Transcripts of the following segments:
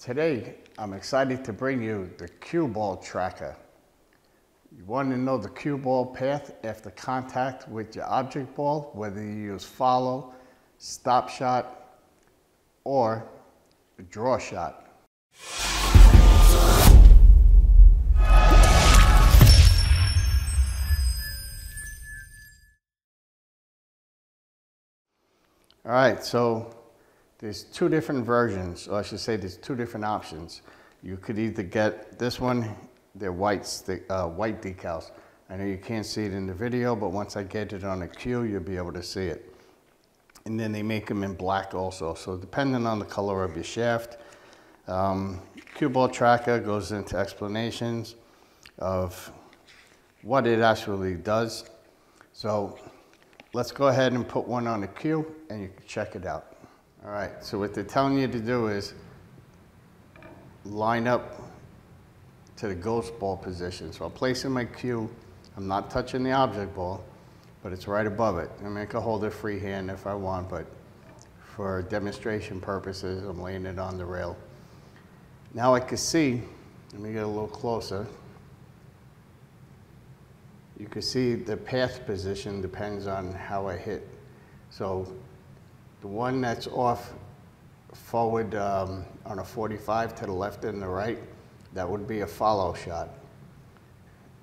Today, I'm excited to bring you the cue ball tracker. You want to know the cue ball path after contact with your object ball, whether you use follow, stop shot, or draw shot. All right, so there's two different versions, or I should say there's two different options. You could either get this one, they're white, uh, white decals. I know you can't see it in the video, but once I get it on a cue, you'll be able to see it. And then they make them in black also. So depending on the color of your shaft, um, cue ball tracker goes into explanations of what it actually does. So let's go ahead and put one on the cue and you can check it out. All right, so what they're telling you to do is line up to the ghost ball position. So I'm placing my cue, I'm not touching the object ball, but it's right above it. I mean, I can hold it freehand if I want, but for demonstration purposes, I'm laying it on the rail. Now I can see, let me get a little closer. You can see the path position depends on how I hit. So the one that's off forward um, on a 45 to the left and the right, that would be a follow shot.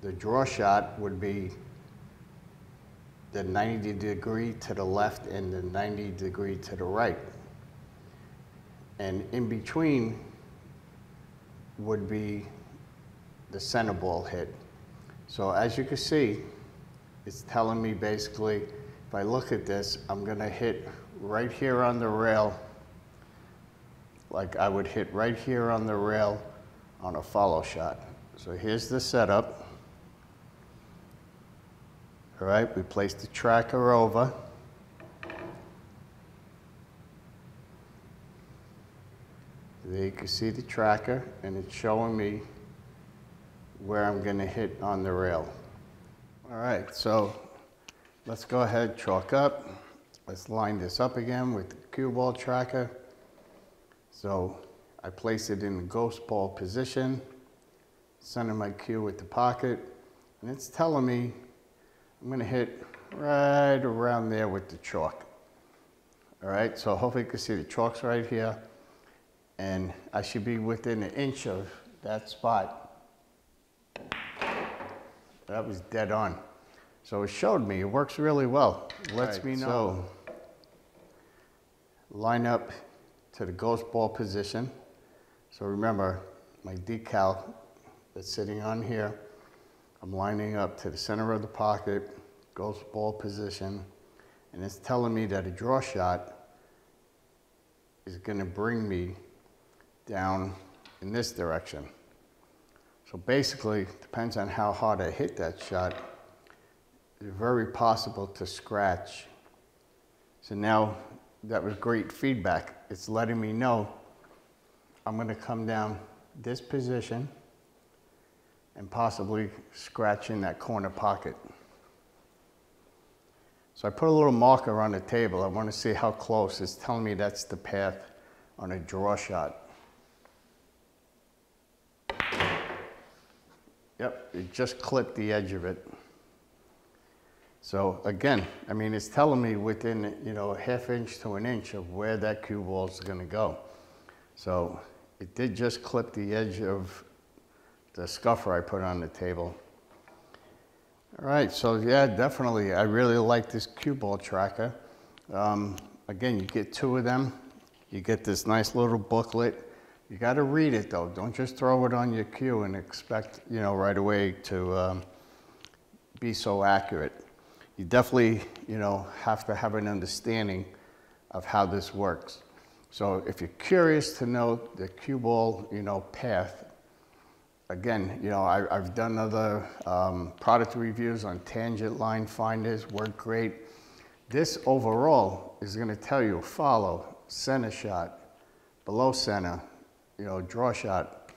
The draw shot would be the 90 degree to the left and the 90 degree to the right. And in between would be the center ball hit. So as you can see, it's telling me basically, if I look at this, I'm gonna hit right here on the rail, like I would hit right here on the rail on a follow shot. So here's the setup. All right, we place the tracker over. There you can see the tracker and it's showing me where I'm gonna hit on the rail. All right, so let's go ahead, chalk up. Let's line this up again with the cue ball tracker. So I place it in the ghost ball position, center my cue with the pocket, and it's telling me I'm gonna hit right around there with the chalk. All right, so hopefully you can see the chalk's right here, and I should be within an inch of that spot. That was dead on. So it showed me, it works really well. It lets right, me know. So line up to the ghost ball position. So remember, my decal that's sitting on here, I'm lining up to the center of the pocket, ghost ball position, and it's telling me that a draw shot is gonna bring me down in this direction. So basically, depends on how hard I hit that shot, it's very possible to scratch. So now that was great feedback. It's letting me know I'm going to come down this position and possibly scratch in that corner pocket. So I put a little marker on the table. I want to see how close. It's telling me that's the path on a draw shot. Yep, it just clipped the edge of it. So again, I mean, it's telling me within, you know, a half inch to an inch of where that cue ball is going to go. So it did just clip the edge of the scuffer I put on the table. All right, so yeah, definitely. I really like this cue ball tracker. Um, again, you get two of them. You get this nice little booklet. You got to read it though. Don't just throw it on your cue and expect, you know, right away to um, be so accurate you definitely, you know, have to have an understanding of how this works. So if you're curious to know the cue ball, you know, path, again, you know, I, have done other um, product reviews on tangent line finders, work great. This overall is gonna tell you follow, center shot, below center, you know, draw shot.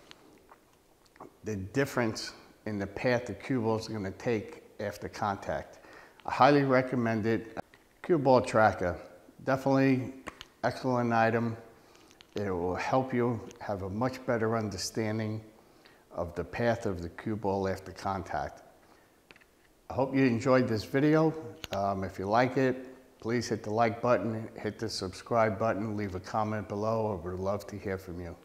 The difference in the path the cue ball is gonna take after contact. I highly recommend it. Cue ball tracker, definitely excellent item. It will help you have a much better understanding of the path of the cue ball after contact. I hope you enjoyed this video. Um, if you like it, please hit the like button, hit the subscribe button, leave a comment below. I would love to hear from you.